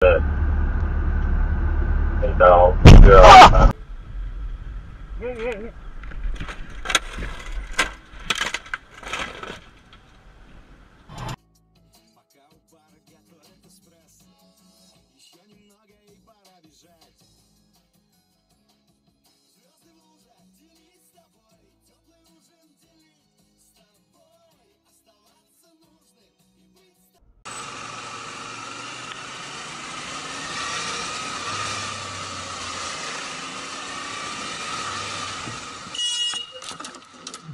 But, and, um, yeah.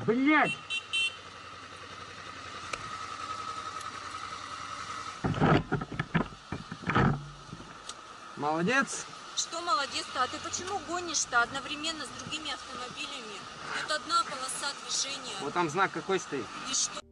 Блять! Молодец. Что молодец-то? А ты почему гонишь-то одновременно с другими автомобилями? Тут одна полоса движения. Вот там знак какой стоит. И что?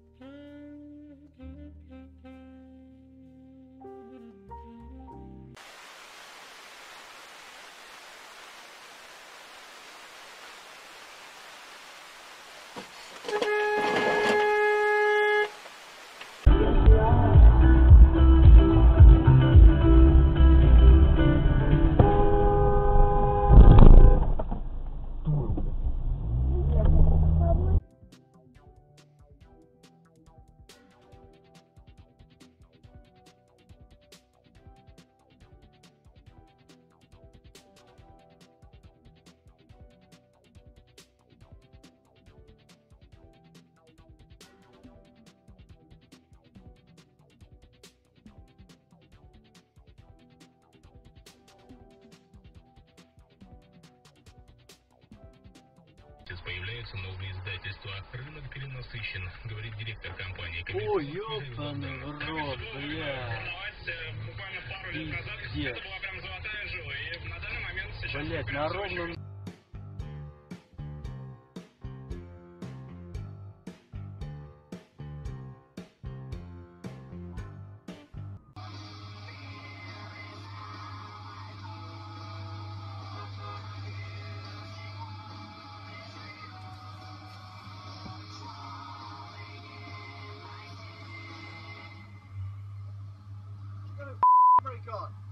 Появляются новые издательства. Рынок перенасыщен, говорит директор компании. О, ёбаный в рот, бля. Буквально пару лет назад Пиздец. это была прям золотая жила. И на данный момент сейчас... Блять, на ровном... Flor.